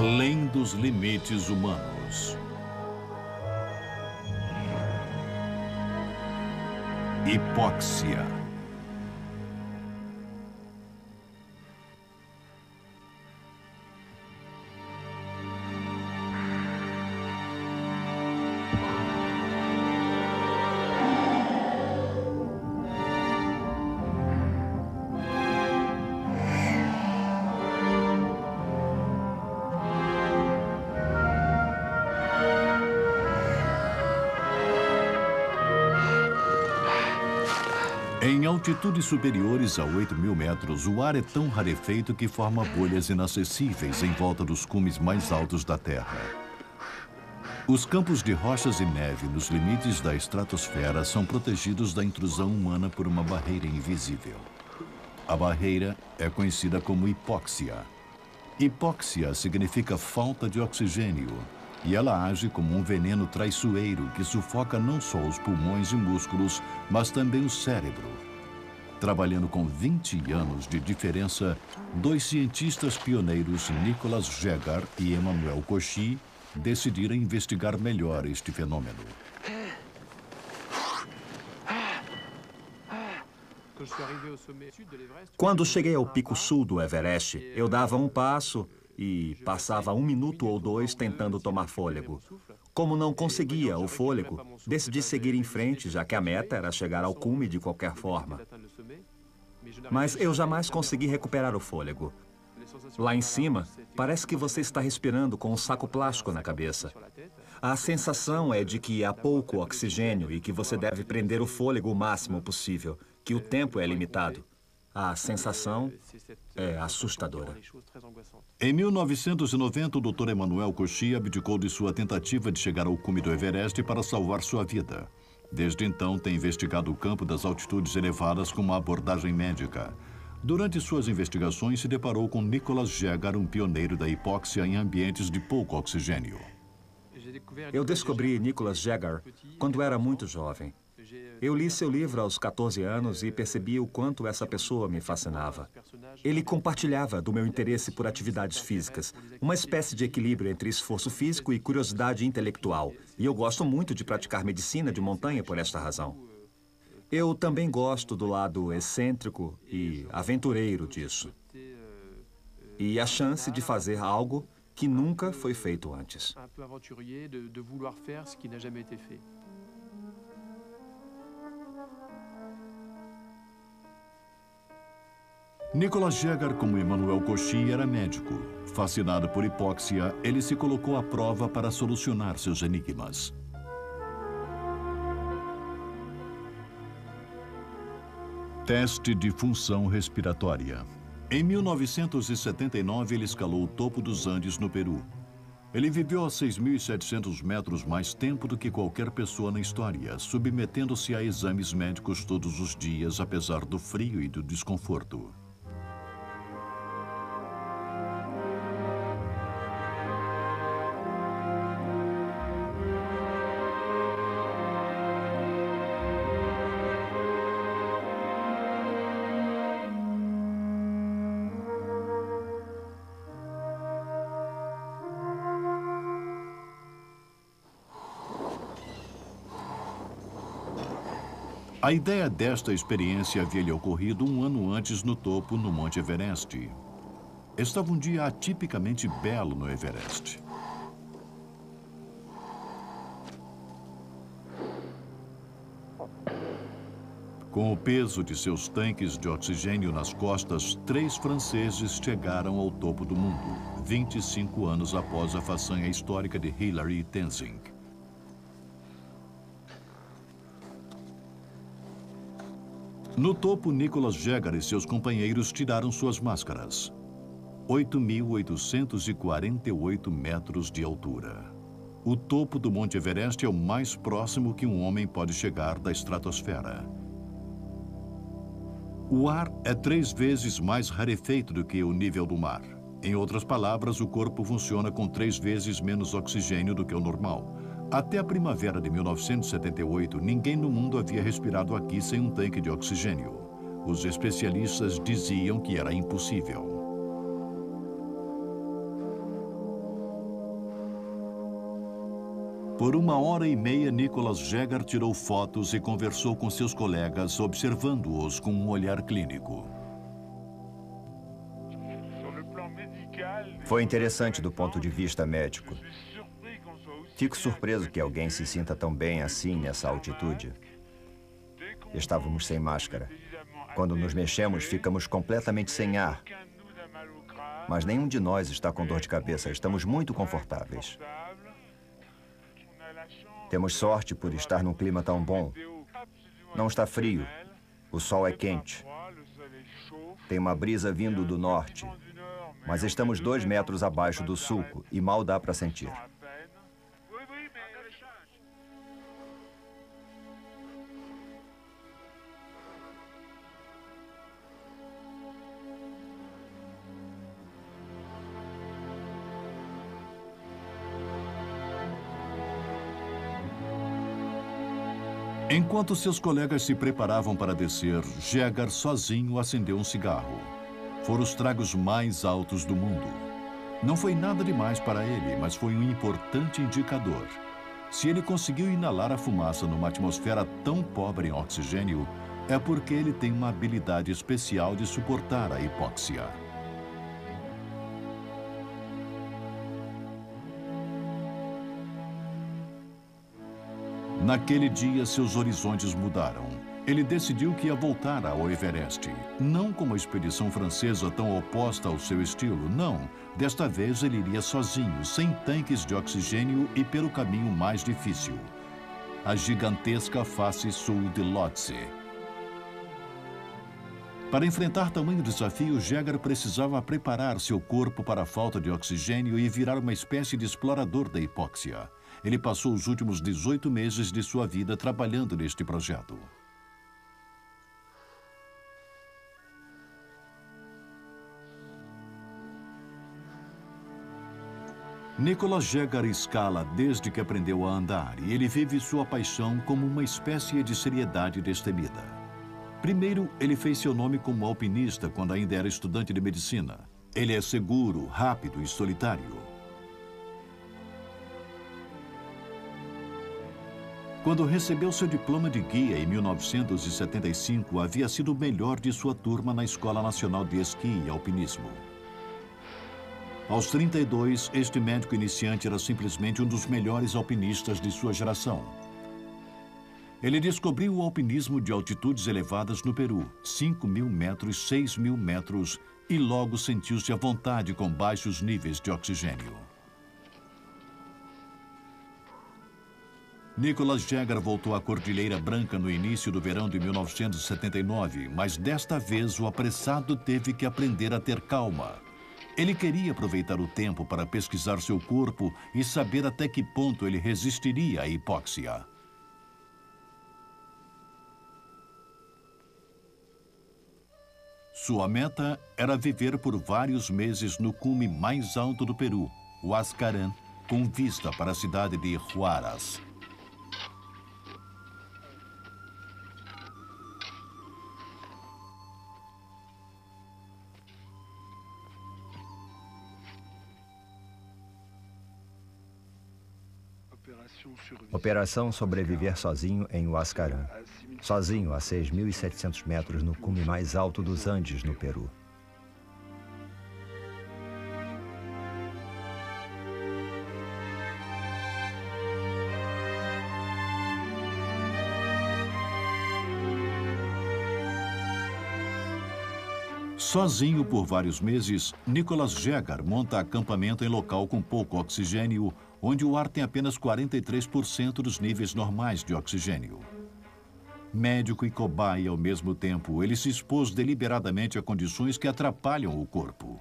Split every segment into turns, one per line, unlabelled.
além dos limites humanos. Hipóxia. Altitudes superiores a 8 mil metros, o ar é tão rarefeito que forma bolhas inacessíveis em volta dos cumes mais altos da Terra. Os campos de rochas e neve nos limites da estratosfera são protegidos da intrusão humana por uma barreira invisível. A barreira é conhecida como hipóxia. Hipóxia significa falta de oxigênio, e ela age como um veneno traiçoeiro que sufoca não só os pulmões e músculos, mas também o cérebro. Trabalhando com 20 anos de diferença, dois cientistas pioneiros, Nicolas Jäger e Emmanuel Cauchy, decidiram investigar melhor este fenômeno.
Quando cheguei ao pico sul do Everest, eu dava um passo e passava um minuto ou dois tentando tomar fôlego. Como não conseguia o fôlego, decidi seguir em frente, já que a meta era chegar ao cume de qualquer forma. Mas eu jamais consegui recuperar o fôlego. Lá em cima, parece que você está respirando com um saco plástico na cabeça. A sensação é de que há pouco oxigênio e que você deve prender o fôlego o máximo possível, que o tempo é limitado. A sensação é assustadora.
Em 1990, o Dr. Emmanuel Cauchy abdicou de sua tentativa de chegar ao cume do Everest para salvar sua vida. Desde então, tem investigado o campo das altitudes elevadas com uma abordagem médica. Durante suas investigações, se deparou com Nicholas Jäger, um pioneiro da hipóxia em ambientes de pouco oxigênio.
Eu descobri Nicholas Jäger quando era muito jovem. Eu li seu livro aos 14 anos e percebi o quanto essa pessoa me fascinava. Ele compartilhava do meu interesse por atividades físicas, uma espécie de equilíbrio entre esforço físico e curiosidade intelectual. E eu gosto muito de praticar medicina de montanha por esta razão. Eu também gosto do lado excêntrico e aventureiro disso. E a chance de fazer algo que nunca foi feito antes.
Nicolas Jäger, como Emmanuel Cauchy, era médico. Fascinado por hipóxia, ele se colocou à prova para solucionar seus enigmas. Teste de função respiratória. Em 1979, ele escalou o topo dos Andes, no Peru. Ele viveu a 6.700 metros mais tempo do que qualquer pessoa na história, submetendo-se a exames médicos todos os dias, apesar do frio e do desconforto. A ideia desta experiência havia lhe ocorrido um ano antes no topo, no Monte Everest. Estava um dia atipicamente belo no Everest. Com o peso de seus tanques de oxigênio nas costas, três franceses chegaram ao topo do mundo, 25 anos após a façanha histórica de Hilary Tenzing. No topo, Nicholas Jäger e seus companheiros tiraram suas máscaras. 8.848 metros de altura. O topo do Monte Everest é o mais próximo que um homem pode chegar da estratosfera. O ar é três vezes mais rarefeito do que o nível do mar. Em outras palavras, o corpo funciona com três vezes menos oxigênio do que o normal. Até a primavera de 1978, ninguém no mundo havia respirado aqui sem um tanque de oxigênio. Os especialistas diziam que era impossível. Por uma hora e meia, Nicholas Jäger tirou fotos e conversou com seus colegas, observando-os com um olhar clínico.
Foi interessante do ponto de vista médico. Fico surpreso que alguém se sinta tão bem assim nessa altitude. Estávamos sem máscara. Quando nos mexemos, ficamos completamente sem ar. Mas nenhum de nós está com dor de cabeça. Estamos muito confortáveis. Temos sorte por estar num clima tão bom. Não está frio. O sol é quente. Tem uma brisa vindo do norte. Mas estamos dois metros abaixo do sulco e mal dá para sentir.
Enquanto seus colegas se preparavam para descer, Jäger sozinho acendeu um cigarro. Foram os tragos mais altos do mundo. Não foi nada demais para ele, mas foi um importante indicador. Se ele conseguiu inalar a fumaça numa atmosfera tão pobre em oxigênio, é porque ele tem uma habilidade especial de suportar a hipóxia. Naquele dia, seus horizontes mudaram. Ele decidiu que ia voltar ao Everest. Não como a expedição francesa tão oposta ao seu estilo, não. Desta vez ele iria sozinho, sem tanques de oxigênio e pelo caminho mais difícil. A gigantesca face sul de Lhotse. Para enfrentar tamanho desafio, Jäger precisava preparar seu corpo para a falta de oxigênio e virar uma espécie de explorador da hipóxia. Ele passou os últimos 18 meses de sua vida trabalhando neste projeto. Nicolas Jäger escala desde que aprendeu a andar e ele vive sua paixão como uma espécie de seriedade destemida. Primeiro, ele fez seu nome como alpinista quando ainda era estudante de medicina. Ele é seguro, rápido e solitário. Quando recebeu seu diploma de guia em 1975, havia sido o melhor de sua turma na Escola Nacional de Esqui e Alpinismo. Aos 32, este médico iniciante era simplesmente um dos melhores alpinistas de sua geração. Ele descobriu o alpinismo de altitudes elevadas no Peru, 5 mil metros, 6 mil metros, e logo sentiu-se à vontade com baixos níveis de oxigênio. Nicholas Jagger voltou à Cordilheira Branca no início do verão de 1979, mas desta vez o apressado teve que aprender a ter calma. Ele queria aproveitar o tempo para pesquisar seu corpo e saber até que ponto ele resistiria à hipóxia. Sua meta era viver por vários meses no cume mais alto do Peru, o Ascaran, com vista para a cidade de Huaraz.
Operação Sobreviver Sozinho em Huascarán. Sozinho a 6.700 metros no cume mais alto dos Andes, no Peru.
Sozinho por vários meses, Nicholas Jäger monta acampamento em local com pouco oxigênio, onde o ar tem apenas 43% dos níveis normais de oxigênio. Médico e cobaia ao mesmo tempo, ele se expôs deliberadamente a condições que atrapalham o corpo.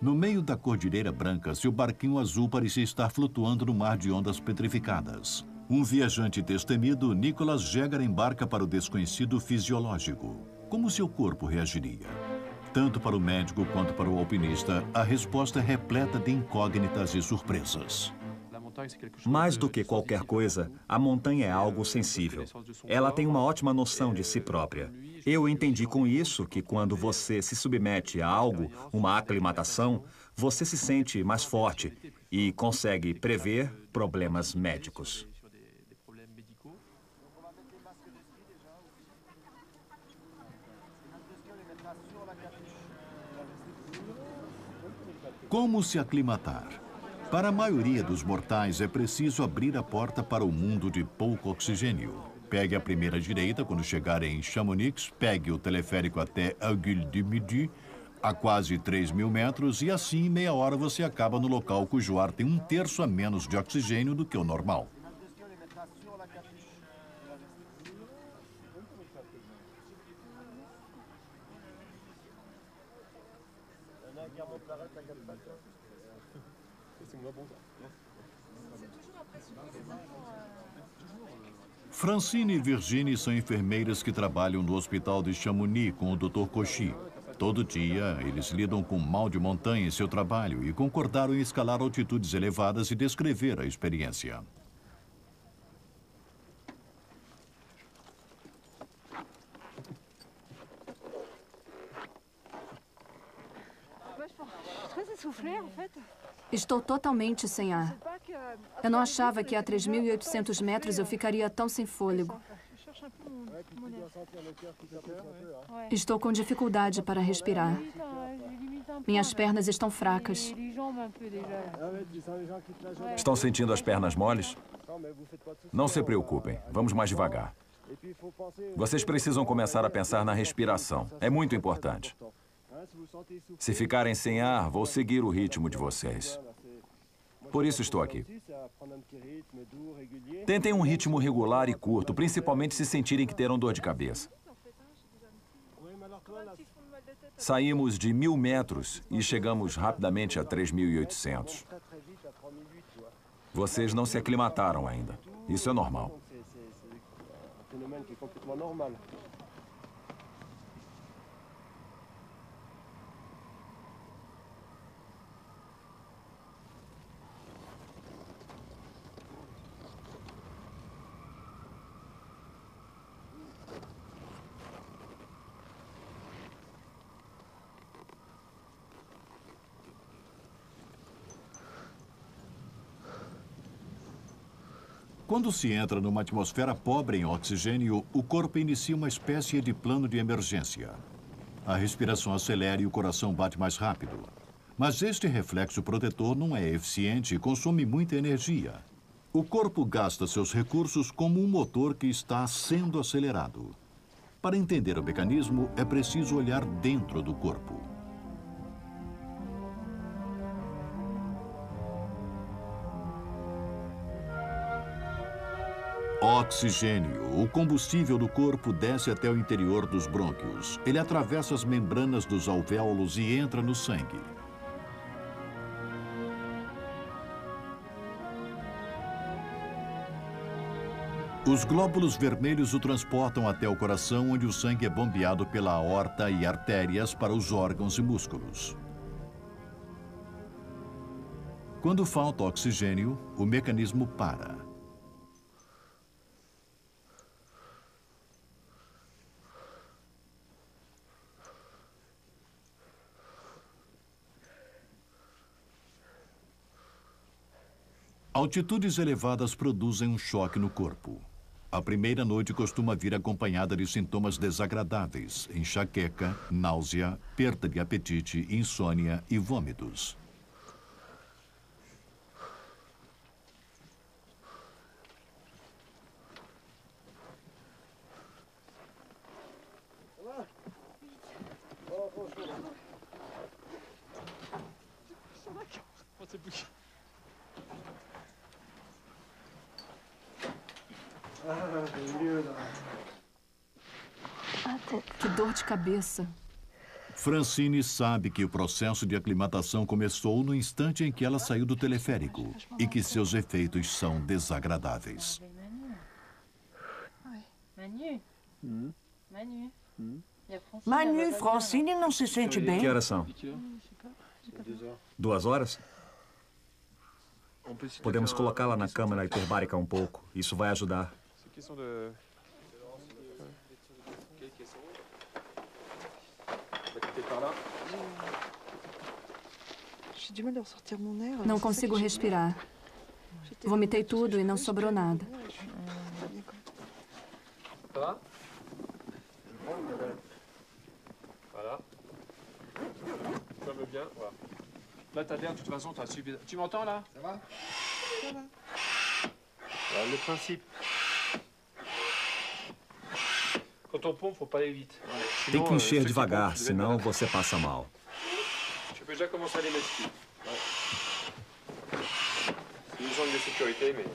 No meio da Cordilheira Branca, seu barquinho azul parecia estar flutuando no mar de ondas petrificadas. Um viajante destemido, Nicholas Jäger embarca para o desconhecido fisiológico. Como seu corpo reagiria? Tanto para o médico quanto para o alpinista, a resposta é repleta de incógnitas e surpresas.
Mais do que qualquer coisa, a montanha é algo sensível. Ela tem uma ótima noção de si própria. Eu entendi com isso que quando você se submete a algo, uma aclimatação, você se sente mais forte e consegue prever problemas médicos.
Como se aclimatar? Para a maioria dos mortais é preciso abrir a porta para o mundo de pouco oxigênio. Pegue a primeira direita quando chegar em Chamonix, pegue o teleférico até Aiguille de Midi, a quase 3 mil metros, e assim em meia hora você acaba no local cujo ar tem um terço a menos de oxigênio do que o normal. Francine e Virginie são enfermeiras que trabalham no hospital de Chamonix com o Dr. Cauchy. Todo dia, eles lidam com mal de montanha em seu trabalho e concordaram em escalar altitudes elevadas e descrever a experiência.
Estou totalmente sem ar. Eu não achava que a 3.800 metros eu ficaria tão sem fôlego. Estou com dificuldade para respirar. Minhas pernas estão fracas.
Estão sentindo as pernas moles? Não se preocupem, vamos mais devagar. Vocês precisam começar a pensar na respiração. É muito importante. Se ficarem sem ar, vou seguir o ritmo de vocês. Por isso estou aqui. Tentem um ritmo regular e curto, principalmente se sentirem que terão dor de cabeça. Saímos de mil metros e chegamos rapidamente a 3.800. Vocês não se aclimataram ainda. Isso é normal.
Quando se entra numa atmosfera pobre em oxigênio, o corpo inicia uma espécie de plano de emergência. A respiração acelera e o coração bate mais rápido. Mas este reflexo protetor não é eficiente e consome muita energia. O corpo gasta seus recursos como um motor que está sendo acelerado. Para entender o mecanismo, é preciso olhar dentro do corpo. Oxigênio. O combustível do corpo desce até o interior dos brônquios. Ele atravessa as membranas dos alvéolos e entra no sangue. Os glóbulos vermelhos o transportam até o coração, onde o sangue é bombeado pela aorta e artérias para os órgãos e músculos. Quando falta oxigênio, o mecanismo para. Altitudes elevadas produzem um choque no corpo. A primeira noite costuma vir acompanhada de sintomas desagradáveis, enxaqueca, náusea, perda de apetite, insônia e vômitos.
Que dor de cabeça.
Francine sabe que o processo de aclimatação começou no instante em que ela saiu do teleférico e que seus efeitos são desagradáveis.
Manu, Francine não se sente bem?
Que horas são? Duas horas? Podemos colocá-la na câmara hiperbárica um pouco. Isso vai ajudar.
Não consigo respirar. Vomitei tudo e não sobrou nada.
Tá? Voilà. Ça va bien, voilà. Là, t'as l'air, de toute façon, t'as suivi. Tu m'entends là? Ça va Ça va. Voilà, le principe.
Tem que encher devagar, senão
mets
você passa mal.
là. Tu peux déjà commencer à les mettre dessus. Ouais. C'est une zone de sécurité, mais.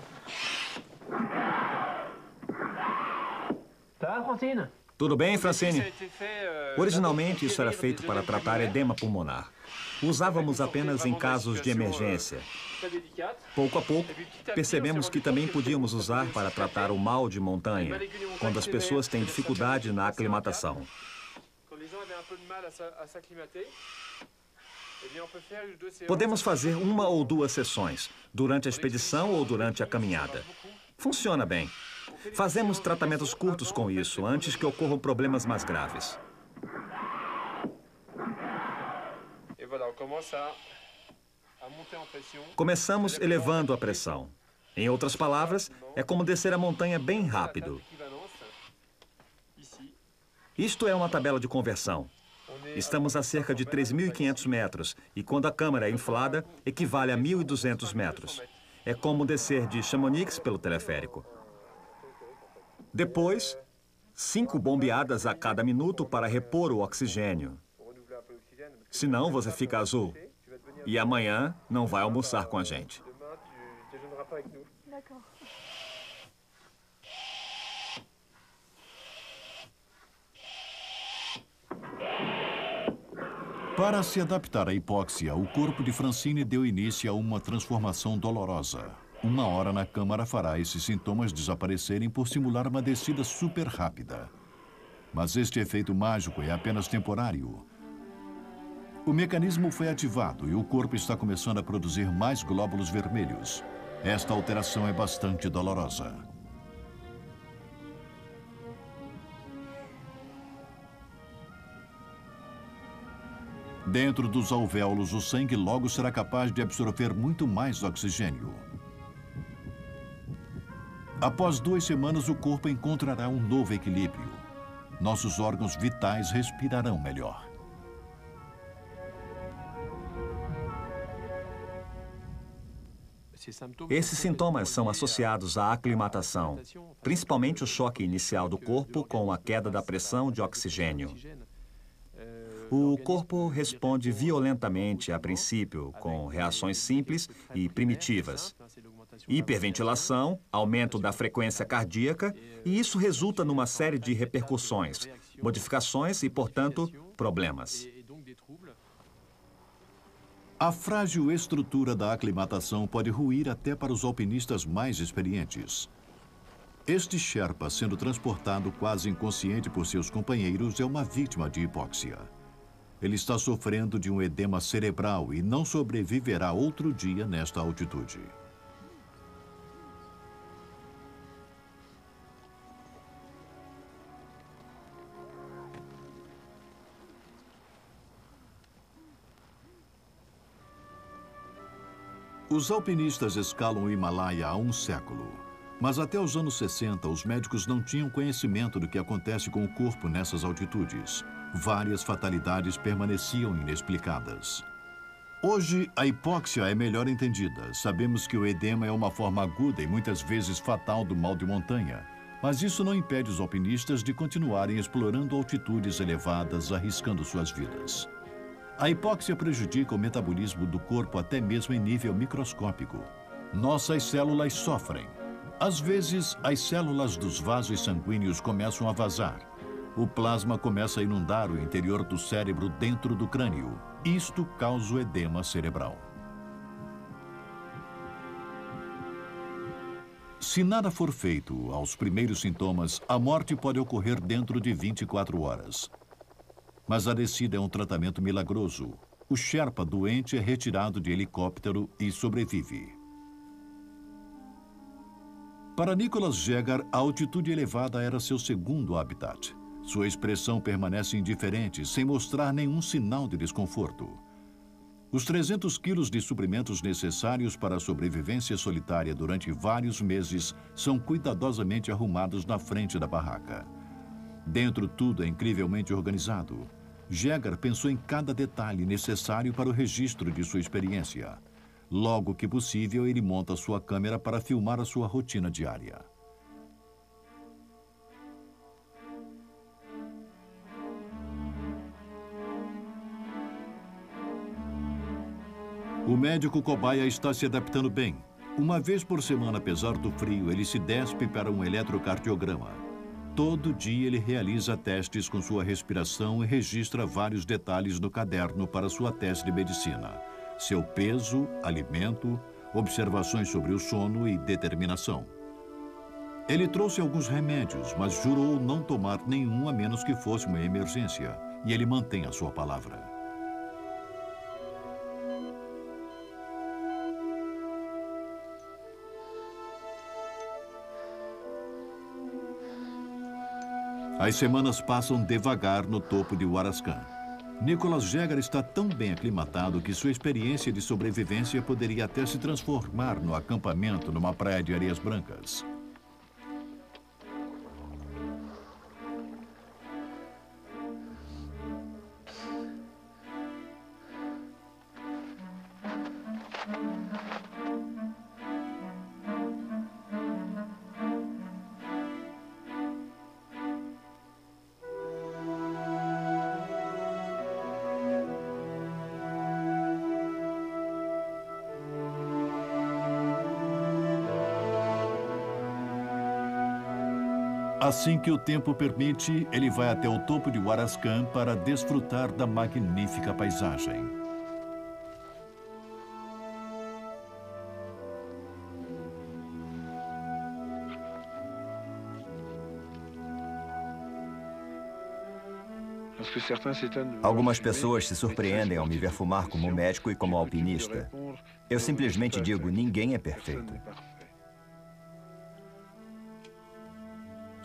Ça va, Francine
Tudo bem, Francine?
euh,
Originalmente, isso era feito para tratar
pulmonaires.
edema pulmonar. Usávamos apenas em casos de emergência. Pouco a pouco, percebemos que também podíamos usar para tratar o mal de montanha, quando as pessoas têm dificuldade na aclimatação.
Séances.
Podemos fazer uma ou duas sessões, durante a expedição ou durante a caminhada. Funciona bem. Fazemos tratamentos curtos com isso, antes que ocorram problemas mais graves.
Et voilà, on commence à,
Começamos elevando a pressão. Em outras palavras, é como descer a montanha bem rápido. Isto é uma tabela de conversão.
on est
Estamos a cerca de 3.500 metros e quando a câmara é inflada, equivale a 1.200 metros. É como descer de Chamonix pelo teleférico. Depois, cinco bombeadas a cada minuto para repor o oxigênio. Senão você fica azul. E amanhã não vai almoçar com a gente.
Para se adaptar à hipóxia, o corpo de Francine deu início a uma transformação dolorosa. Uma hora na câmara fará esses sintomas desaparecerem por simular uma descida super rápida. Mas este efeito mágico é apenas temporário. O mecanismo foi ativado e o corpo está começando a produzir mais glóbulos vermelhos. Esta alteração é bastante dolorosa. Dentro dos alvéolos, o sangue logo será capaz de absorver muito mais oxigênio. Após duas semanas, o corpo encontrará um novo equilíbrio. Nossos órgãos vitais respirarão melhor.
Esses sintomas são associados à aclimatação, principalmente o choque inicial do corpo com a queda da pressão de oxigênio. O corpo responde violentamente a princípio, com reações simples e primitivas. Hiperventilação, aumento da frequência cardíaca, e isso resulta numa série de repercussões, modificações e, portanto, problemas.
A frágil estrutura da aclimatação pode ruir até para os alpinistas mais experientes. Este Sherpa, sendo transportado quase inconsciente por seus companheiros, é uma vítima de hipóxia. Ele está sofrendo de um edema cerebral e não sobreviverá outro dia nesta altitude. Os alpinistas escalam o Himalaia há um século. Mas até os anos 60, os médicos não tinham conhecimento do que acontece com o corpo nessas altitudes. Várias fatalidades permaneciam inexplicadas. Hoje, a hipóxia é melhor entendida. Sabemos que o edema é uma forma aguda e muitas vezes fatal do mal de montanha. Mas isso não impede os alpinistas de continuarem explorando altitudes elevadas, arriscando suas vidas. A hipóxia prejudica o metabolismo do corpo até mesmo em nível microscópico. Nossas células sofrem. Às vezes, as células dos vasos sanguíneos começam a vazar. O plasma começa a inundar o interior do cérebro dentro do crânio. Isto causa o edema cerebral. Se nada for feito aos primeiros sintomas, a morte pode ocorrer dentro de 24 horas. Mas a descida é um tratamento milagroso. O Sherpa doente é retirado de helicóptero e sobrevive. Para Nicholas Jäger, a altitude elevada era seu segundo habitat. Sua expressão permanece indiferente, sem mostrar nenhum sinal de desconforto. Os 300 quilos de suprimentos necessários para a sobrevivência solitária durante vários meses são cuidadosamente arrumados na frente da barraca. Dentro tudo é incrivelmente organizado. Jäger pensou em cada detalhe necessário para o registro de sua experiência. Logo que possível, ele monta sua câmera para filmar a sua rotina diária. O médico cobaia está se adaptando bem. Uma vez por semana, apesar do frio, ele se despe para um eletrocardiograma. Todo dia ele realiza testes com sua respiração e registra vários detalhes no caderno para sua tese de medicina. Seu peso, alimento, observações sobre o sono e determinação. Ele trouxe alguns remédios, mas jurou não tomar nenhum a menos que fosse uma emergência. E ele mantém a sua palavra. As semanas passam devagar no topo de Huarascan. Nicholas Jäger está tão bem aclimatado que sua experiência de sobrevivência poderia até se transformar no acampamento numa praia de areias brancas. Assim que o tempo permite, ele vai até o topo de Huarascan para desfrutar da magnífica paisagem.
Algumas pessoas se surpreendem ao me ver fumar como médico e como alpinista. Eu simplesmente digo, ninguém é perfeito.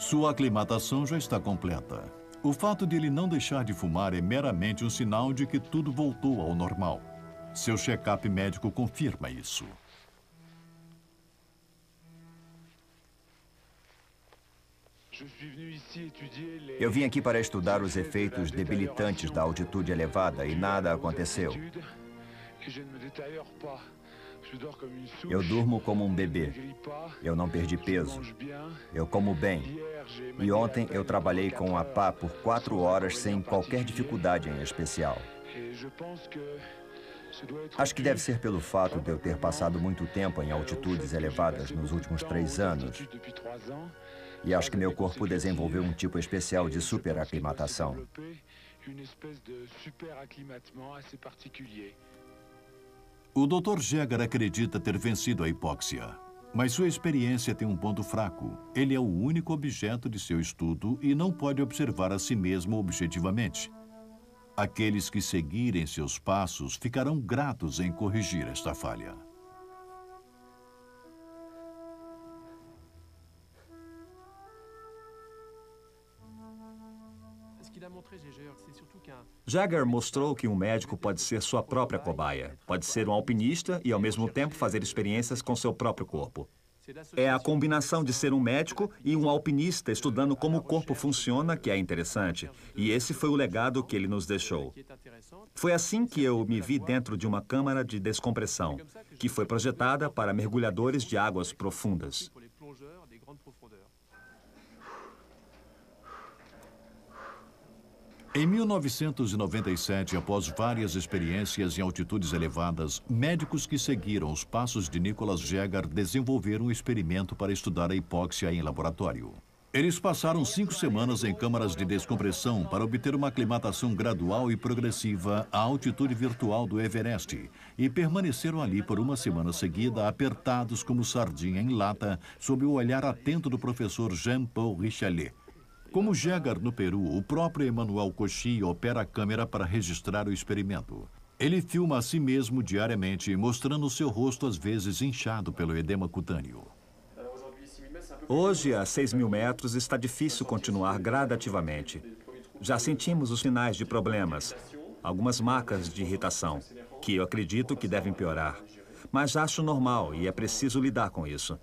Sua aclimatação já está completa. O fato de ele não deixar de fumar é meramente um sinal de que tudo voltou ao normal. Seu check-up médico confirma isso.
Eu vim aqui para estudar os efeitos debilitantes da altitude elevada e nada aconteceu. Eu durmo como um bebê. Eu não perdi peso. Eu como bem. E ontem eu trabalhei com a pá por quatro horas sem qualquer dificuldade em especial. Acho que deve ser pelo fato de eu ter passado muito tempo em altitudes elevadas nos últimos três anos. E acho que meu corpo desenvolveu um tipo especial de superaclimatação.
O Dr. Jäger acredita ter vencido a hipóxia. Mas sua experiência tem um ponto fraco. Ele é o único objeto de seu estudo e não pode observar a si mesmo objetivamente. Aqueles que seguirem seus passos ficarão gratos em corrigir esta falha.
Jagger mostrou que um médico pode ser sua própria cobaia. Pode ser um alpinista e, ao mesmo tempo, fazer experiências com seu próprio corpo. É a combinação de ser um médico e um alpinista estudando como o corpo funciona que é interessante. E esse foi o legado que ele nos deixou. Foi assim que eu me vi dentro de uma câmara de descompressão, que foi projetada para mergulhadores de águas profundas.
Em 1997, após várias experiências em altitudes elevadas, médicos que seguiram os passos de Nicholas Jäger desenvolveram um experimento para estudar a hipóxia em laboratório. Eles passaram cinco semanas em câmaras de descompressão para obter uma aclimatação gradual e progressiva à altitude virtual do Everest e permaneceram ali por uma semana seguida, apertados como sardinha em lata, sob o olhar atento do professor Jean-Paul Richelet. Como Jäger no Peru, o próprio Emmanuel Cauchy opera a câmera para registrar o experimento. Ele filma a si mesmo diariamente, mostrando seu rosto às vezes inchado pelo edema cutâneo.
Hoje, a 6 mil metros, está difícil continuar gradativamente. Já sentimos os sinais de problemas, algumas marcas de irritação, que eu acredito que devem piorar. Mas acho normal e é preciso lidar com isso.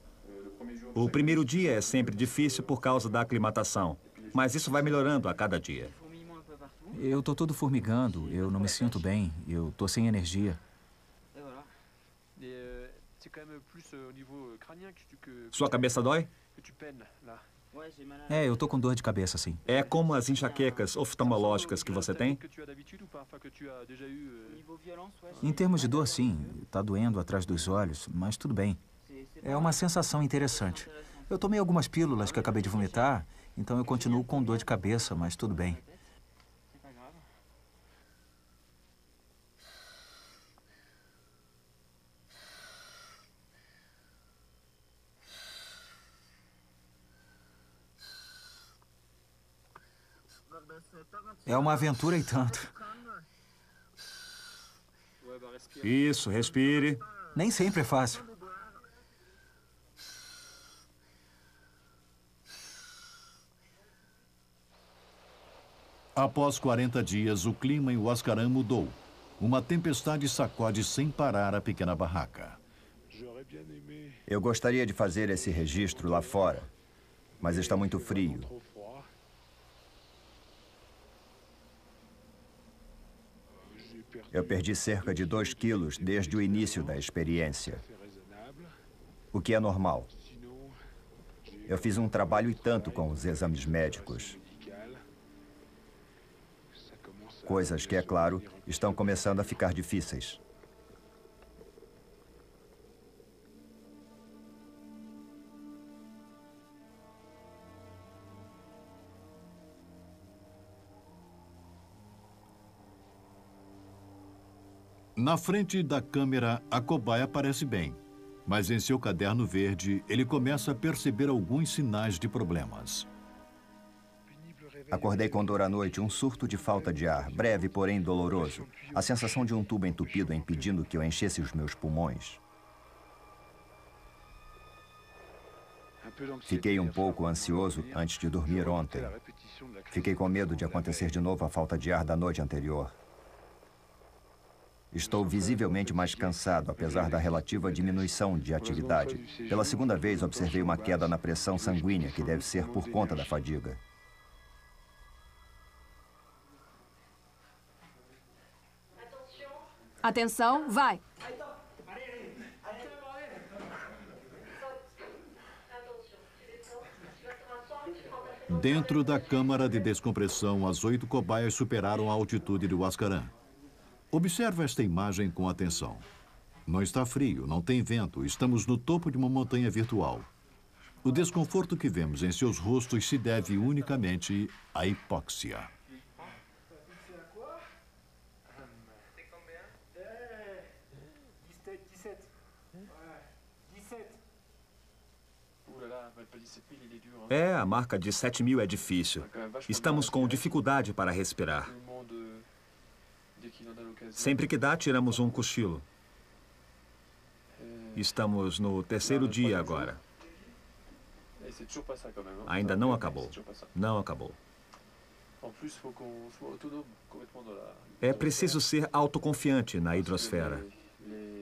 O primeiro dia é sempre difícil por causa da aclimatação, mas isso vai melhorando a cada dia.
Eu tô todo formigando, eu não me sinto bem, eu tô sem energia.
Sua cabeça dói?
É, eu tô com dor de cabeça, sim.
É como as enxaquecas oftalmológicas que você tem?
Em termos de dor, sim. Tá doendo atrás dos olhos, mas tudo bem. É uma sensação interessante. Eu tomei algumas pílulas que acabei de vomitar, então eu continuo com dor de cabeça, mas tudo bem. É uma aventura e tanto.
Isso, respire.
Nem sempre é fácil.
Após 40 dias, o clima em Huascarán mudou. Uma tempestade sacode sem parar a pequena barraca.
Eu gostaria de fazer esse registro lá fora, mas está muito frio. Eu perdi cerca de 2 quilos desde o início da experiência, o que é normal. Eu fiz um trabalho e tanto com os exames médicos. Coisas que, é claro, estão começando a ficar difíceis.
Na frente da câmera, a cobaia parece bem. Mas em seu caderno verde, ele começa a perceber alguns sinais de problemas.
Acordei com dor à noite, um surto de falta de ar, breve, porém doloroso. A sensação de um tubo entupido impedindo que eu enchesse os meus pulmões. Fiquei um pouco ansioso antes de dormir ontem. Fiquei com medo de acontecer de novo a falta de ar da noite anterior. Estou visivelmente mais cansado, apesar da relativa diminuição de atividade. Pela segunda vez, observei uma queda na pressão sanguínea, que deve ser por conta da fadiga.
Atenção, vai!
Dentro da câmara de descompressão, as oito cobaias superaram a altitude de Huascarán. Observe esta imagem com atenção. Não está frio, não tem vento, estamos no topo de uma montanha virtual. O desconforto que vemos em seus rostos se deve unicamente à hipóxia.
É, a marca de 7 mil é difícil. Estamos com dificuldade para respirar. Sempre que dá, tiramos um cochilo. Estamos no terceiro dia agora. Ainda não acabou. Não acabou. É preciso ser autoconfiante na hidrosfera.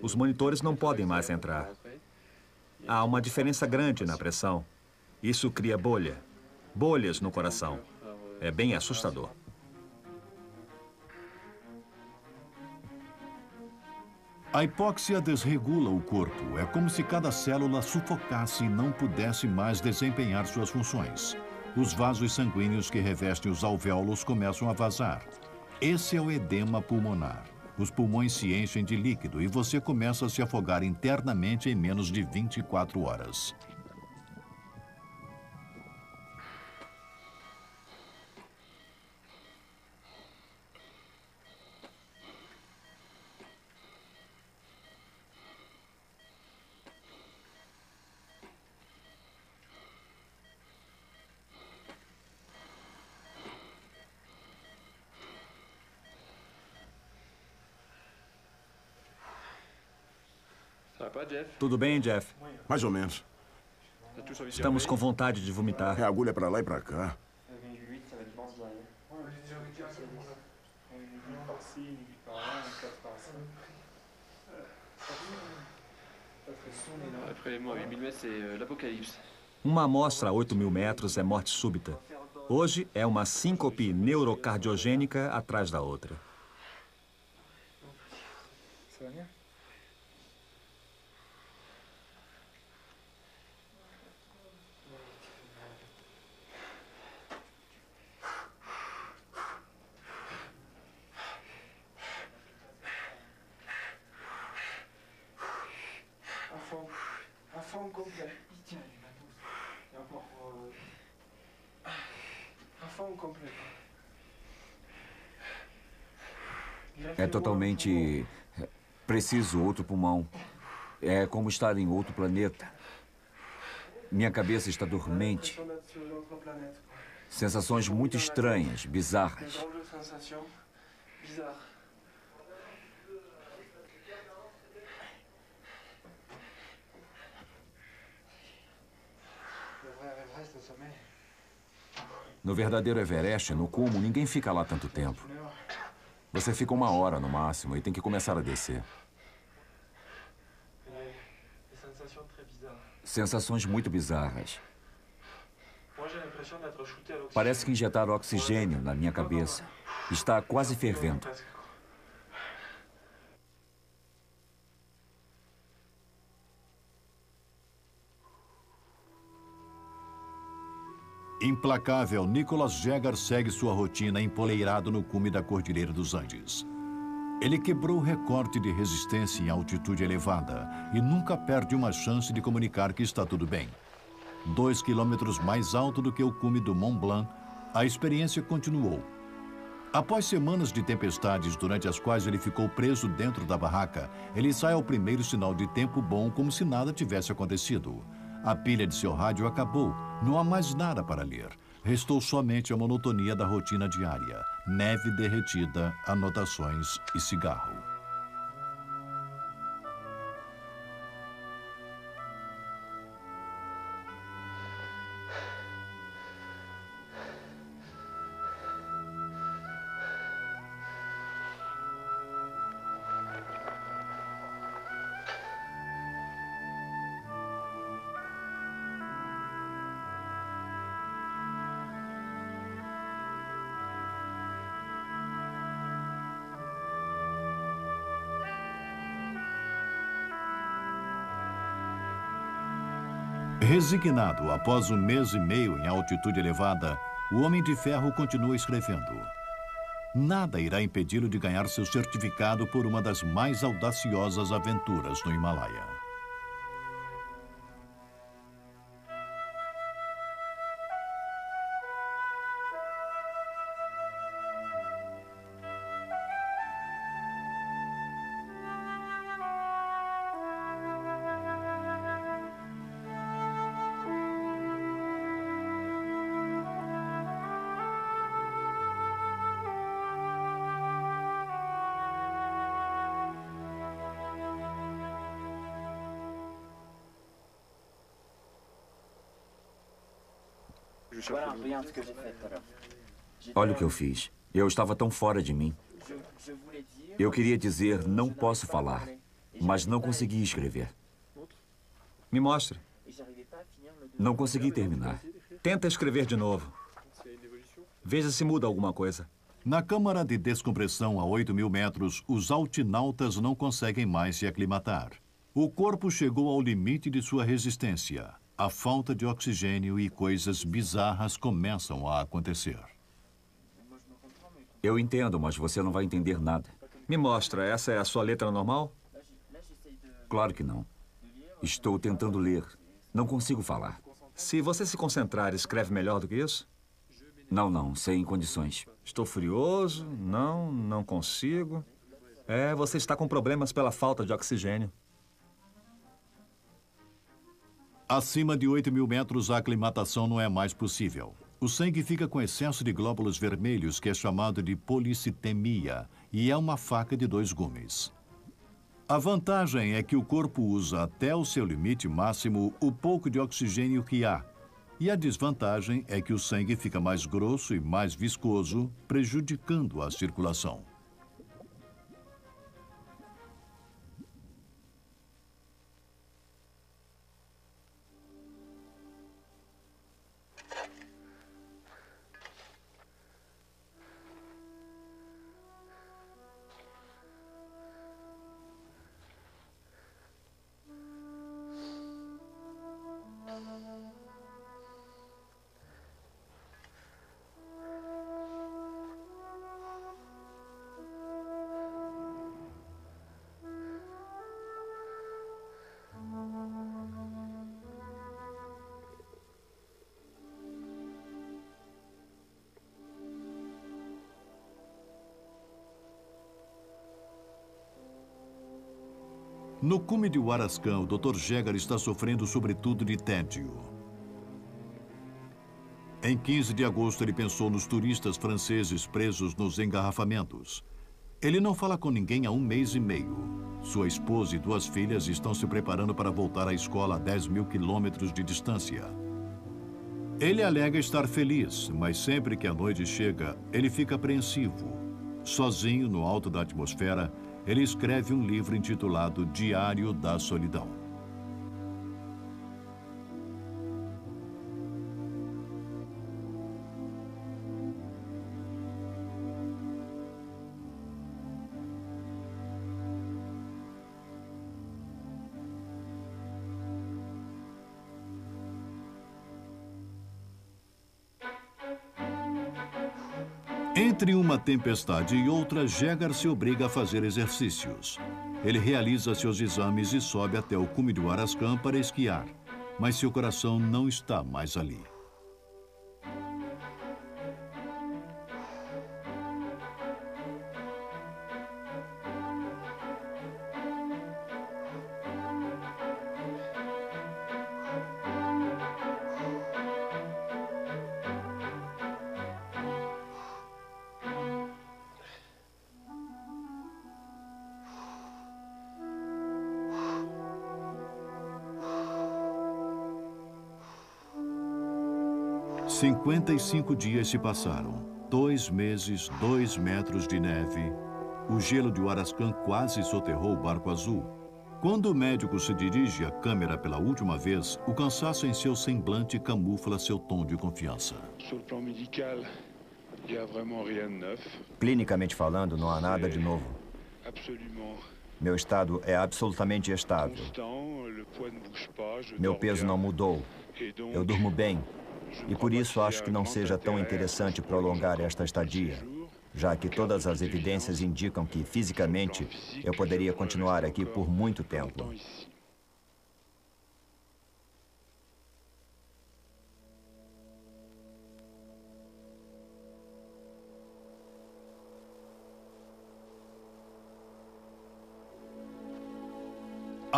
Os monitores não podem mais entrar. Há uma diferença grande na pressão. Isso cria bolha. Bolhas no coração. É bem assustador.
A hipóxia desregula o corpo. É como se cada célula sufocasse e não pudesse mais desempenhar suas funções. Os vasos sanguíneos que revestem os alvéolos começam a vazar. Esse é o edema pulmonar. Os pulmões se enchem de líquido e você começa a se afogar internamente em menos de 24 horas.
Tudo bem, Jeff?
Mais ou menos.
Estamos com vontade de vomitar.
É agulha pra lá e pra cá.
Prélèvement à 8000 mètres, c'est euh.
Uma amostra a 8 mil metros é morte súbita. Hoje é uma síncope neurocardiogênica atrás da outra.
Complet.
É totalmente. é, Preciso outro pulmão. É como estar em outro planeta. Minha cabeça está dormente. Sensações muito estranhas, bizarras.
drôles
No verdadeiro Everest, no cume, ninguém fica lá tanto tempo. Você fica uma hora no máximo e tem que começar a descer.
Sensações muito bizarras. Parece que injetaram oxigênio na minha cabeça. Está quase fervendo.
Implacável, Nicholas Jagger segue sua rotina empoleirado no cume da Cordilheira dos Andes. Ele quebrou o recorde de resistência em altitude elevada e nunca perde uma chance de comunicar que está tudo bem. Dois quilômetros mais alto do que o cume do Mont Blanc, a experiência continuou. Após semanas de tempestades durante as quais ele ficou preso dentro da barraca, ele sai ao primeiro sinal de tempo bom como se nada tivesse acontecido. A pilha de seu rádio acabou, não há mais nada para ler. Restou somente a monotonia da rotina diária: neve derretida, anotações e cigarro. Resignado após um mês e meio em altitude elevada, o Homem de Ferro continua escrevendo. Nada irá impedi-lo de ganhar seu certificado por uma das mais audaciosas aventuras no Himalaia.
Olha o que eu fiz. Eu estava tão fora de mim. Eu queria dizer não posso falar, mas não consegui escrever.
Me mostre.
Não consegui terminar.
Tenta escrever de novo. Veja se muda alguma coisa.
Na câmara de descompressão a 8 mil metros, os altinautas não conseguem mais se aclimatar. O corpo chegou ao limite de sua resistência. A falta de oxigênio e coisas bizarras começam a acontecer.
Eu entendo, mas você não vai entender nada.
Me mostra, essa é a sua letra normal?
Claro que não. Estou tentando ler. Não consigo falar.
Se você se concentrar, escreve melhor do que isso?
Não, não, sem condições.
Estou furioso. Não, não consigo. É, você está com problemas pela falta de oxigênio.
Acima de 8 mil metros, a aclimatação não é mais possível. O sangue fica com excesso de glóbulos vermelhos, que é chamado de policitemia, e é uma faca de dois gumes. A vantagem é que o corpo usa até o seu limite máximo o pouco de oxigênio que há. E a desvantagem é que o sangue fica mais grosso e mais viscoso, prejudicando a circulação. No cume de Huarascan, o Dr. Jäger está sofrendo sobretudo de tédio. Em 15 de agosto, ele pensou nos turistas franceses presos nos engarrafamentos. Ele não fala com ninguém há um mês e meio. Sua esposa e duas filhas estão se preparando para voltar à escola a 10 mil quilômetros de distância. Ele alega estar feliz, mas sempre que a noite chega, ele fica apreensivo. Sozinho, no alto da atmosfera, ele escreve um livro intitulado Diário da Solidão. Uma tempestade e outra, Jäger se obriga a fazer exercícios. Ele realiza seus exames e sobe até o cume do Arascan para esquiar. Mas seu coração não está mais ali. 55 dias se passaram. Dois meses, dois metros de neve. O gelo de Huarascan quase soterrou o barco azul. Quando o médico se dirige à câmera pela última vez, o cansaço em seu semblante camufla seu tom de confiança.
Clinicamente falando, não há nada de novo. Meu estado é absolutamente estável. Meu peso não mudou. Eu durmo bem. E por isso acho que não seja tão interessante prolongar esta estadia, já que todas as evidências indicam que, fisicamente, eu poderia continuar aqui por muito tempo.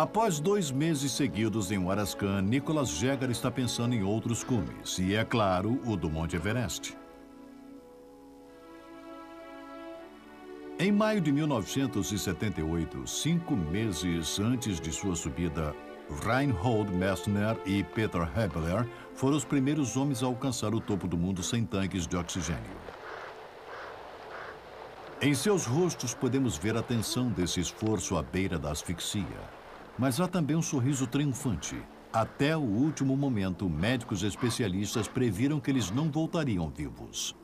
Após dois meses seguidos em Huarascan, Nicholas Jäger está pensando em outros cumes, e é claro, o do Monte Everest. Em maio de 1978, cinco meses antes de sua subida, Reinhold Messner e Peter Hebler foram os primeiros homens a alcançar o topo do mundo sem tanques de oxigênio. Em seus rostos podemos ver a tensão desse esforço à beira da asfixia. Mas há também um sorriso triunfante. Até o último momento, médicos especialistas previram que eles não voltariam vivos.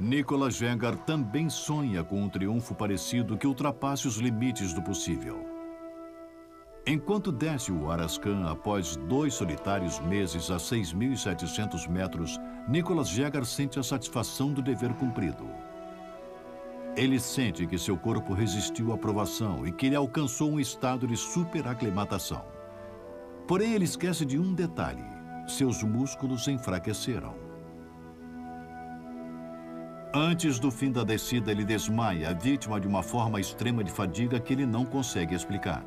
Nicolas Jengar também sonha com um triunfo parecido que ultrapasse os limites do possível. Enquanto desce o Arascan após dois solitários meses a 6.700 metros, Nicolas Jäger sente a satisfação do dever cumprido. Ele sente que seu corpo resistiu à provação e que ele alcançou um estado de superaclimatação. Porém, ele esquece de um detalhe. Seus músculos enfraqueceram. Antes do fim da descida, ele desmaia, vítima de uma forma extrema de fadiga que ele não consegue explicar.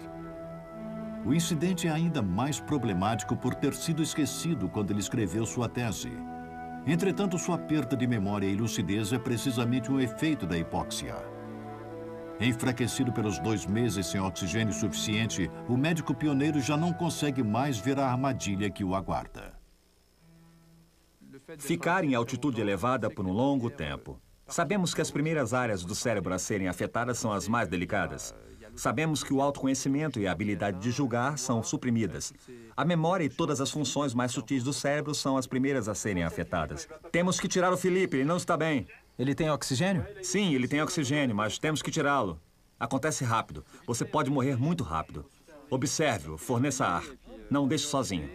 O incidente é ainda mais problemático por ter sido esquecido quando ele escreveu sua tese. Entretanto, sua perda de memória e lucidez é precisamente um efeito da hipóxia. Enfraquecido pelos dois meses sem oxigênio suficiente, o médico pioneiro já não consegue mais ver a armadilha que o aguarda.
Ficar em altitude elevada por um longo tempo. Sabemos que as primeiras áreas do cérebro a serem afetadas são as mais delicadas. Sabemos que o autoconhecimento e a habilidade de julgar são suprimidas. A memória e todas as funções mais sutis do cérebro são as primeiras a serem afetadas. Temos que tirar o Felipe, ele não está bem.
Ele tem oxigênio?
Sim, ele tem oxigênio, mas temos que tirá-lo. Acontece rápido. Você pode morrer muito rápido. Observe-o, forneça ar. Não deixe sozinho.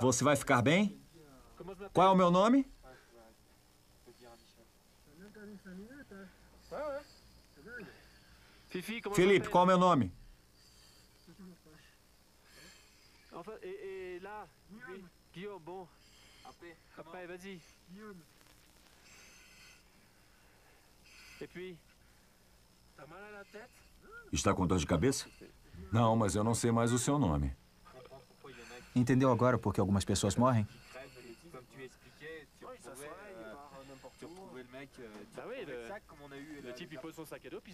Você vai ficar bem? Qual é o meu nome?
Fifi, comment
Felipe, qual é o meu nome?
Guillaume, Guillaume bon. Après, vas-y. Et
Está com dor de cabeça?
Não, mas eu não sei mais o seu nome.
Entendeu agora por que algumas pessoas morrem?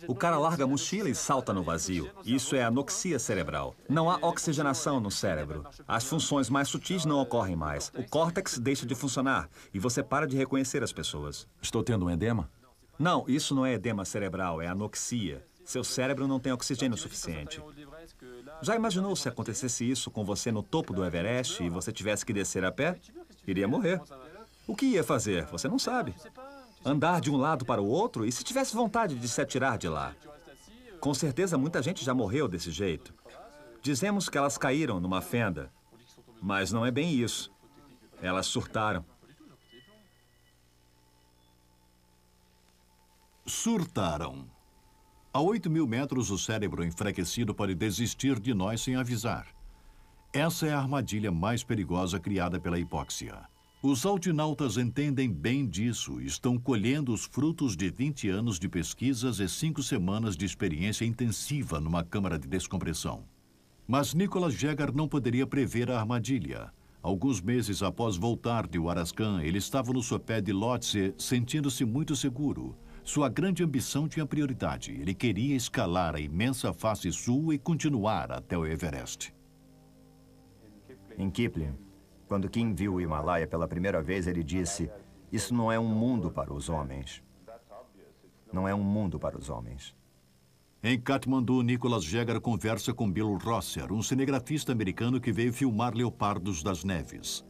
O cara larga a mochila e salta no vazio. Isso é anoxia cerebral. Não há oxigenação no cérebro. As funções mais sutis não ocorrem mais. O córtex deixa de funcionar e você para de reconhecer as pessoas.
Estou tendo um edema?
Não, isso não é edema cerebral, é anoxia. Seu cérebro não tem oxigênio suficiente. Já imaginou se acontecesse isso com você no topo do Everest e você tivesse que descer a pé? Iria morrer. O que ia fazer? Você não sabe. Andar de um lado para o outro e se tivesse vontade de se atirar de lá? Com certeza muita gente já morreu desse jeito. Dizemos que elas caíram numa fenda, mas não é bem isso. Elas surtaram.
Surtaram. A 8 mil metros, o cérebro enfraquecido pode desistir de nós sem avisar. Essa é a armadilha mais perigosa criada pela hipóxia. Os altinautas entendem bem disso e estão colhendo os frutos de 20 anos de pesquisas e cinco semanas de experiência intensiva numa câmara de descompressão. Mas Nicholas Jäger não poderia prever a armadilha. Alguns meses após voltar de Huarascan, ele estava no sopé de Lhotse, sentindo-se muito seguro. Sua grande ambição tinha prioridade. Ele queria escalar a imensa face sul e continuar até o Everest.
Em Kipling, quando Kim viu o Himalaia pela primeira vez, ele disse: Isso não é um mundo para os homens. Não é um mundo para os homens.
Em Katmandu, Nicholas Jäger conversa com Bill Rosser, um cinegrafista americano que veio filmar leopardos das neves.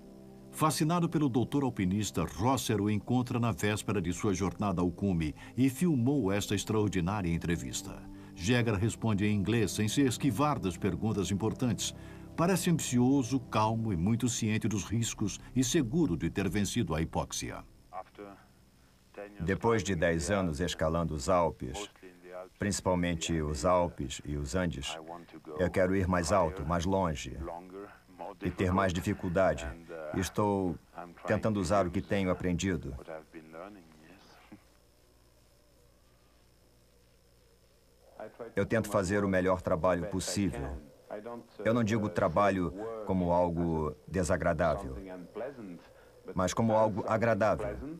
Fascinado pelo doutor alpinista, Rosser o encontra na véspera de sua jornada ao cume e filmou esta extraordinária entrevista. Jäger responde em inglês sem se esquivar das perguntas importantes. Parece ansioso, calmo e muito ciente dos riscos e seguro de ter vencido a hipóxia.
Depois de 10 anos escalando os Alpes, principalmente os Alpes e os Andes, eu quero ir mais alto, mais longe e ter mais dificuldade. Estou tentando usar o que tenho aprendido. Eu tento fazer o melhor trabalho possível. Eu não digo trabalho como algo desagradável, mas como algo agradável.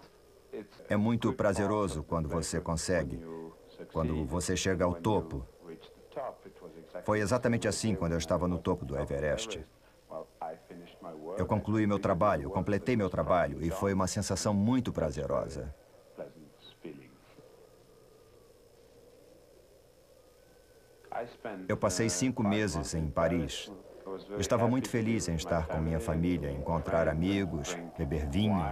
É muito prazeroso quando você consegue, quando você chega ao topo. Foi exatamente assim quando eu estava no topo do Everest. Eu concluí meu trabalho, completei meu trabalho e foi uma sensação muito prazerosa. Eu passei cinco meses em Paris. Estava muito feliz em estar com minha família, encontrar amigos, beber vinho,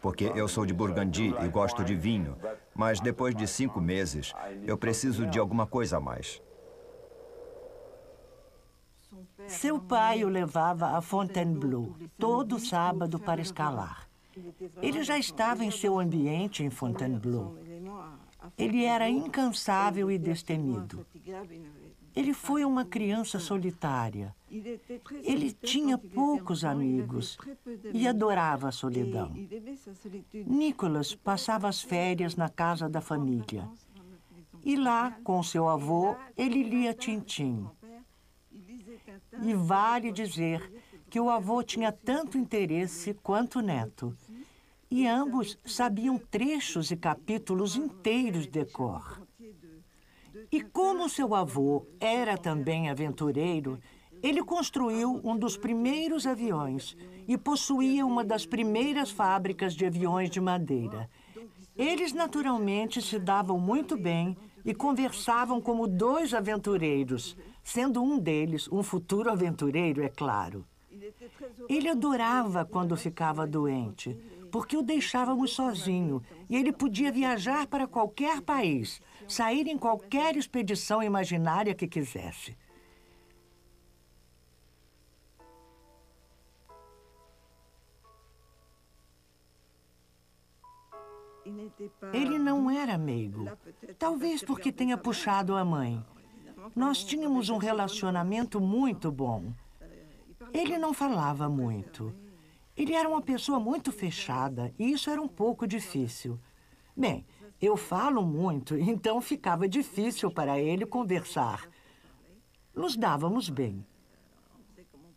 porque eu sou de Burgundy e gosto de vinho. Mas depois de cinco meses, eu preciso de alguma coisa a mais.
Seu pai o levava a Fontainebleau todo sábado para escalar. Ele já estava em seu ambiente em Fontainebleau. Ele era incansável e destemido. Ele foi uma criança solitária. Ele tinha poucos amigos e adorava a solidão. Nicholas passava as férias na casa da família. E lá, com seu avô, ele lia Tintim. E vale dizer que o avô tinha tanto interesse quanto o neto. E ambos sabiam trechos e capítulos inteiros de cor. E como seu avô era também aventureiro, ele construiu um dos primeiros aviões e possuía uma das primeiras fábricas de aviões de madeira. Eles naturalmente se davam muito bem e conversavam como dois aventureiros, sendo um deles um futuro aventureiro, é claro. Ele adorava quando ficava doente, porque o deixávamos sozinho e ele podia viajar para qualquer país, sair em qualquer expedição imaginária que quisesse. Ele não era meigo. Talvez porque tenha puxado a mãe. Nós tínhamos um relacionamento muito bom. Ele não falava muito. Ele era uma pessoa muito fechada e isso era um pouco difícil. Bem, eu falo muito, então ficava difícil para ele conversar. Nos dávamos bem.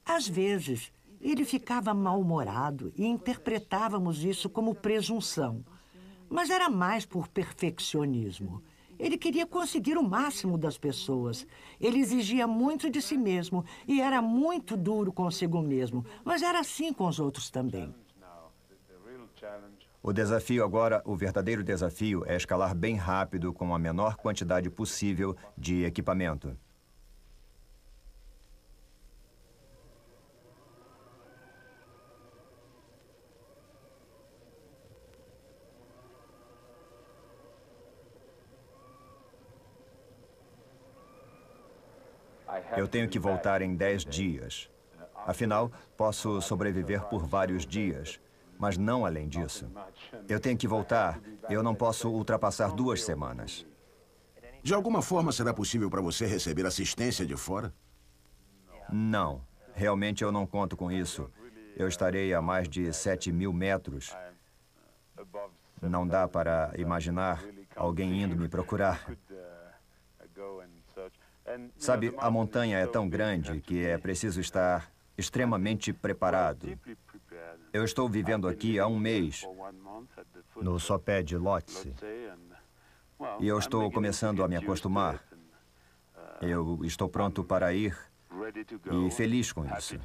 Às vezes, ele ficava mal-humorado e interpretávamos isso como presunção. Mas era mais por perfeccionismo. Ele queria conseguir o máximo das pessoas. Ele exigia muito de si mesmo e era muito duro consigo mesmo, mas era assim com os outros também.
O desafio agora, o verdadeiro desafio, é escalar bem rápido com a menor quantidade possível de equipamento. Eu tenho que voltar em dez dias. Afinal, posso sobreviver por vários dias, mas não além disso. Eu tenho que voltar. Eu não posso ultrapassar duas semanas.
De alguma forma, será possível para você receber assistência de fora?
Não. Realmente eu não conto com isso. Eu estarei a mais de 7 mil metros. Não dá para imaginar alguém indo me procurar. Sabe, a montanha é tão grande que é preciso estar extremamente preparado. Eu estou vivendo aqui há um mês, no sopé de Lhotse, e eu estou começando a me acostumar. Eu estou pronto para ir e feliz com isso.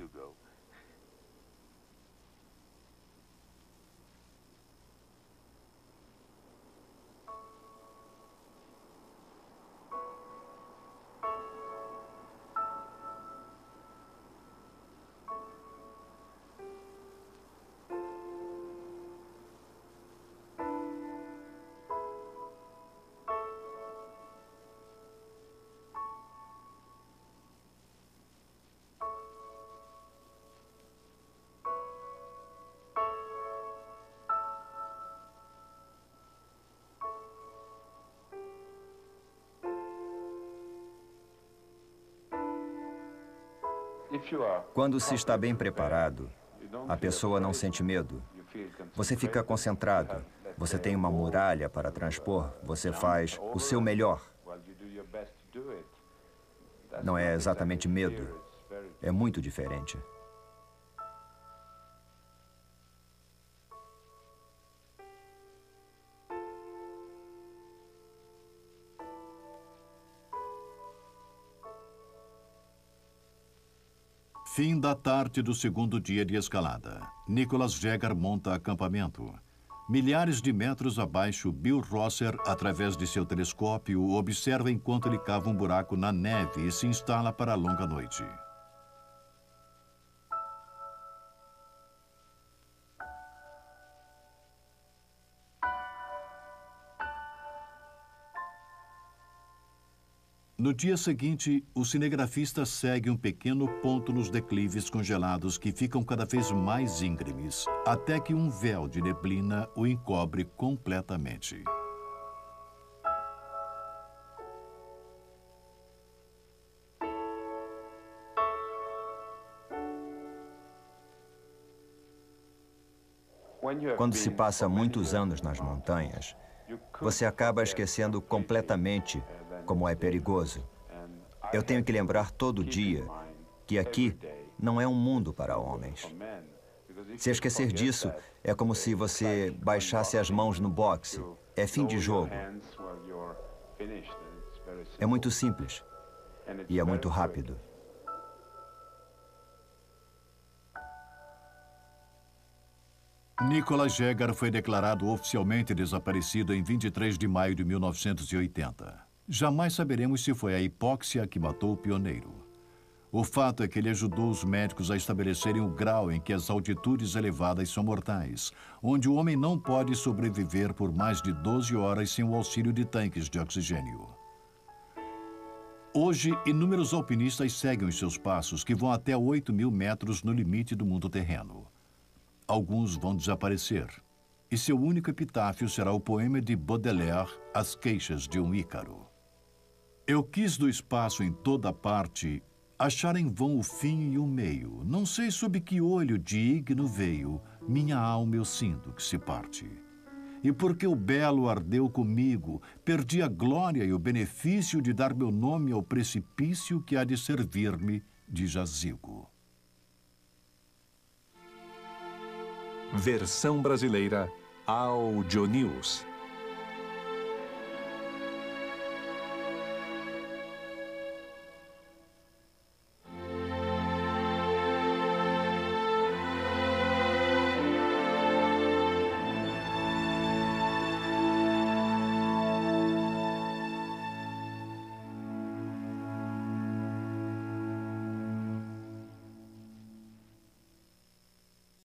Quando se está bem preparado, a pessoa não sente medo. Você fica concentrado. Você tem uma muralha para transpor. Você faz o seu melhor. Não é exatamente medo. É muito diferente.
Fim da tarde do segundo dia de escalada. Nicholas Jäger monta acampamento. Milhares de metros abaixo, Bill Rosser, através de seu telescópio, observa enquanto ele cava um buraco na neve e se instala para a longa noite. No dia seguinte, o cinegrafista segue um pequeno ponto nos declives congelados que ficam cada vez mais íngremes, até que um véu de neblina o encobre completamente.
Quando se passa muitos anos nas montanhas, você acaba esquecendo completamente como é perigoso. Eu tenho que lembrar todo dia que aqui não é um mundo para homens. Se esquecer disso, é como se você baixasse as mãos no boxe. É fim de jogo. É muito simples. E é muito rápido.
Nicholas Jäger foi declarado oficialmente desaparecido em 23 de maio de 1980. Jamais saberemos se foi a hipóxia que matou o pioneiro. O fato é que ele ajudou os médicos a estabelecerem o grau em que as altitudes elevadas são mortais, onde o homem não pode sobreviver por mais de 12 horas sem o auxílio de tanques de oxigênio. Hoje, inúmeros alpinistas seguem os seus passos, que vão até 8 mil metros no limite do mundo terreno. Alguns vão desaparecer. E seu único epitáfio será o poema de Baudelaire, As Queixas de um Ícaro. Eu quis do espaço em toda parte achar em vão o fim e o meio. Não sei sob que olho digno veio, minha alma eu sinto que se parte. E porque o belo ardeu comigo, perdi a glória e o benefício de dar meu nome ao precipício que há de servir-me de jazigo.
Versão brasileira Audio News.